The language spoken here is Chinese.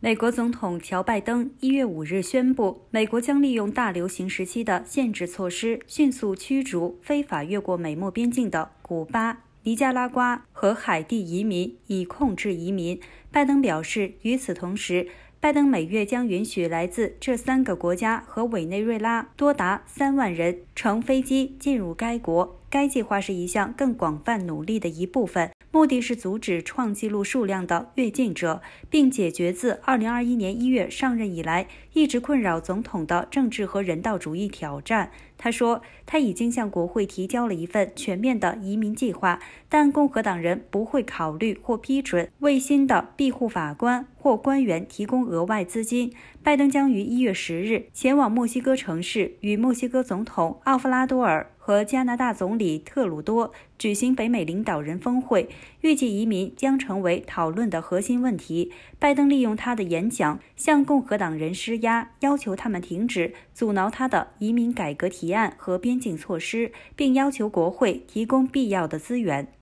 美国总统乔·拜登一月五日宣布，美国将利用大流行时期的限制措施，迅速驱逐非法越过美墨边境的古巴、尼加拉瓜和海地移民，以控制移民。拜登表示，与此同时，拜登每月将允许来自这三个国家和委内瑞拉多达三万人乘飞机进入该国。该计划是一项更广泛努力的一部分。目的是阻止创纪录数量的越境者，并解决自2021年1月上任以来一直困扰总统的政治和人道主义挑战。他说，他已经向国会提交了一份全面的移民计划，但共和党人不会考虑或批准为新的庇护法官或官员提供额外资金。拜登将于1月10日前往墨西哥城市，与墨西哥总统奥夫拉多尔。和加拿大总理特鲁多举行北美领导人峰会，预计移民将成为讨论的核心问题。拜登利用他的演讲向共和党人施压，要求他们停止阻挠他的移民改革提案和边境措施，并要求国会提供必要的资源。